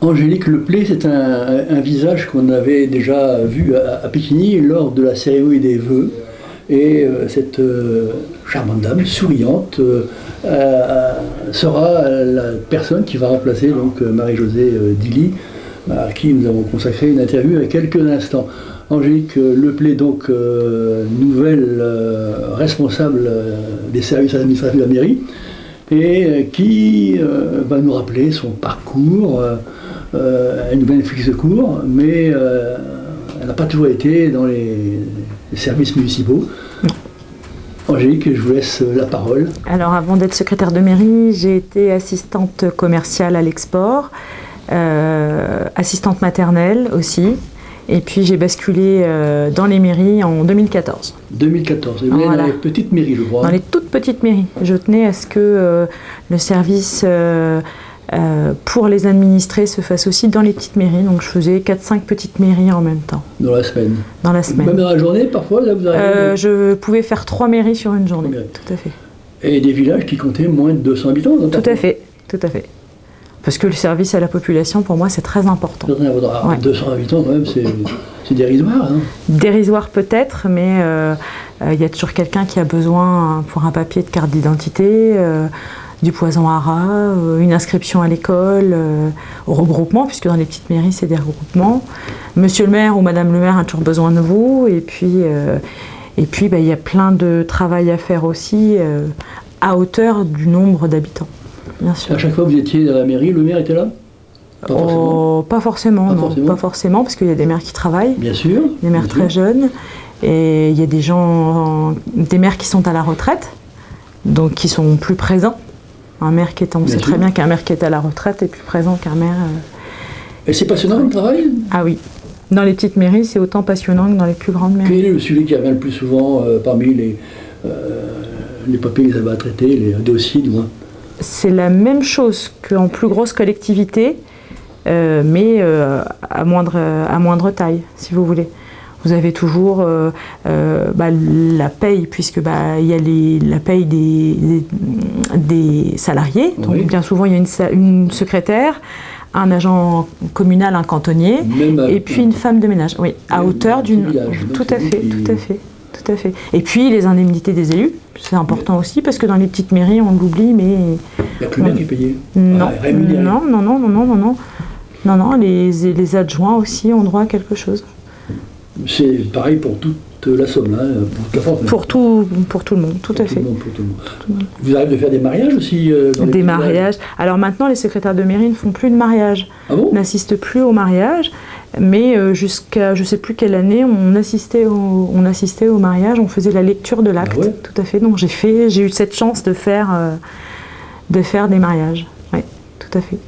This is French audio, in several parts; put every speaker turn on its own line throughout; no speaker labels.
Angélique Leplé, c'est un, visage qu'on avait déjà vu à, à lors de la cérémonie des vœux. Et euh, cette euh, charmante dame, souriante, euh, sera la personne qui va remplacer donc Marie-Josée Dilly, à qui nous avons consacré une interview il y a quelques instants. Angélique Leplé, donc nouvelle responsable des services administratifs de la mairie, et qui va nous rappeler son parcours. Euh, elle nous bénéficie de cours, mais euh, elle n'a pas toujours été dans les, les services municipaux. Angélique, je vous laisse la parole.
Alors avant d'être secrétaire de mairie, j'ai été assistante commerciale à l'export, euh, assistante maternelle aussi, et puis j'ai basculé euh, dans les mairies en 2014.
2014, et vous êtes
Voilà.
dans les petites mairies, je crois.
Dans les toutes petites mairies. Je tenais à ce que euh, le service euh, euh, pour les administrés se fasse aussi dans les petites mairies. Donc je faisais 4-5 petites mairies en même temps,
Dans la semaine.
dans la
Même
semaine.
dans la journée, parfois, là, vous arrivez.
Euh, je pouvais faire 3 mairies sur une journée. Tout à fait.
Et des villages qui comptaient moins de 200 habitants. non,
Tout à fait. Tout à fait. Parce que le service à la population, pour moi, c'est très important.
Ah,
Ouais.
200 habitants, quand même, c'est c'est dérisoire. hein.
Dérisoire peut-être, mais euh, euh, il y a toujours quelqu'un qui a besoin euh, pour un papier de carte d'identité, euh, du poison à rat, euh, une inscription à l'école, euh, au regroupement, puisque dans les petites mairies, c'est des regroupements. Monsieur le maire ou Madame le maire a toujours besoin de vous, et puis euh, et puis bah, il y a plein de travail à faire aussi à hauteur du nombre d'habitants, bien sûr.
À chaque fois que vous étiez dans la mairie, le maire était là? Pas forcément.
Oh, pas forcément,
Pas
non,
forcément.
pas forcément, parce qu'il y a des maires qui travaillent.
Bien sûr.
des mères
bien
très
sûr.
jeunes et il y a des gens, des mères qui sont à la retraite, donc qui sont plus présents. Un maire qui est, on
Bien
sait
sûr.
très bien qu'un maire qui est à la retraite est plus présent qu'un maire. euh,
Et c'est passionnant le travail?
Ah oui, dans les petites mairies, c'est autant passionnant que dans les plus grandes mairies.
Quel est le sujet qui revient le plus souvent euh, parmi les, euh, les papiers que vous avez à traiter, les dossiers du moins?
C'est la même chose qu'en plus grosse collectivité, euh, mais à, moindre, à moindre taille, si vous voulez. Vous avez toujours euh, euh, bah, la paye, puisque bah, il y a les, la paye des, des, des salariés. Donc
Oui.
bien souvent, il y a une, secrétaire, un agent communal, un cantonnier,
à-
et puis une femme de ménage. Oui, à hauteur
un
d'une. Tout à fait,
qui-
tout à fait. Tout à fait. Et puis les indemnités des élus, c'est important aussi parce que dans les petites mairies, on l'oublie, mais
Il n'y a le maire qui est payé.
non,
Ah,
non, non, non, non, non, non, non. Non, non, les, les adjoints aussi ont droit à quelque chose.
C'est pareil pour toute la Somme, là, pour toute la France.
Pour tout, pour tout le monde, tout
Pour
à
tout
fait.
le monde, pour tout le monde. Vous arrivez de faire des mariages aussi euh, dans
Des mariages. Alors maintenant, les secrétaires de mairie ne font plus de mariage,
Ah bon?
N'assistent plus au mariage, mais euh, jusqu'à je sais plus quelle année, on assistait au, on assistait au mariage, on faisait la lecture de l'acte,
Ah ouais?
Tout à fait. Donc j'ai fait, j'ai eu cette chance de faire, euh, de faire des mariages. Oui, tout à fait.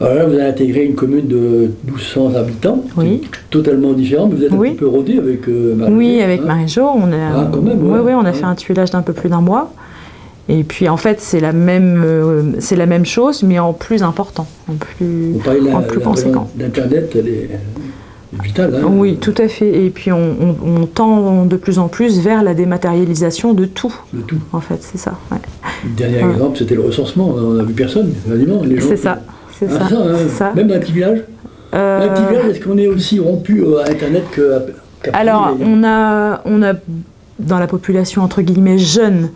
Alors là, vous avez intégré une commune de 1200 habitants,
Oui.
totalement différent, mais vous êtes un petit peu rodé avec euh, Marie.
Oui, avec
hein
Marie-Jo, on a,
Ah, quand même,
oui,
ouais.
oui, on a
Ouais.
fait un tuilage d'un peu plus d'un mois. Et puis en fait, c'est la même, euh, c'est la même chose, mais en plus important, en plus,
de la-
en plus
la
conséquent.
d'Internet, elle est, elle est vitale. hein.
Oui, tout à fait. Et puis on, on- on tend de plus en plus vers la dématérialisation de tout.
Le tout.
En fait, c'est ça. ouais.
Le dernier
Ouais.
exemple, c'était le recensement. On n'a vu personne, quasiment.
C'est ça. C'est
Ah,
ça.
ça,
c'est ça.
Même dans un petit village
Euh,
Un petit village, est-ce qu'on est aussi rompu euh, à Internet que
Alors, on a, on a dans la population entre guillemets jeune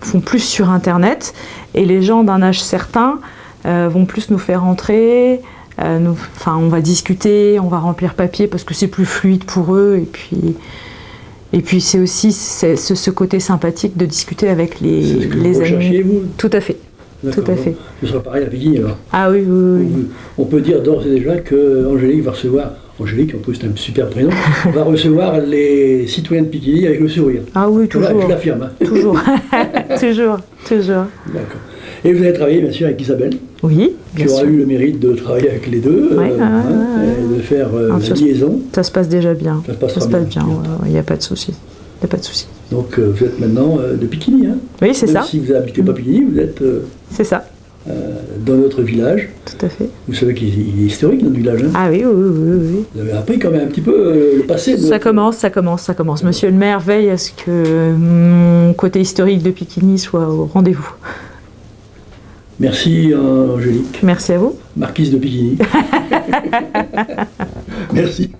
font plus sur Internet et les gens d'un âge certain euh, vont plus nous faire entrer. euh, nous- Enfin, on va discuter, on va remplir papier parce que c'est plus fluide pour eux et puis. Et puis c'est aussi ce, ce côté sympathique de discuter avec les, les amis.
vous?
Tout à fait.
D'accord.
à fait.
Ce sera pareil à Pigny, alors.
Ah oui, oui, oui.
On peut dire d'ores et déjà que Angélique va recevoir, Angélique, en plus c'est un super prénom, va recevoir les citoyens de Piquigny avec le sourire.
Ah oui,
Voilà,
toujours.
je l'affirme. hein.
toujours. toujours. Toujours.
D'accord. Et vous avez travaillé bien sûr avec Isabelle,
Oui,
qui
bien
aura
sûr.
eu le mérite de travailler avec les deux,
Ouais,
euh, hein, et de faire euh,
Ah,
liaison.
Ça se passe déjà bien.
Ça se passe
Ça se
très
passe
bien.
bien, il n'y a pas de souci. Il a pas de souci.
Donc euh, vous êtes maintenant euh, de Piquigny. Hein.
Oui, c'est ça.
Si vous n'habitez pas Piquigny, vous êtes euh,
C'est ça,
euh, dans notre village.
tout à fait.
Vous savez qu'il est historique notre village. Hein.
Ah oui, oui, oui, oui.
Vous avez appris quand même un petit peu euh, le passé.
Ça
notre-
commence, ça commence, ça commence. Monsieur le maire veille à ce que mon côté historique de Piquigny soit au rendez-vous.
Merci Angélique.
Merci à vous.
Marquise de Bikini. Merci.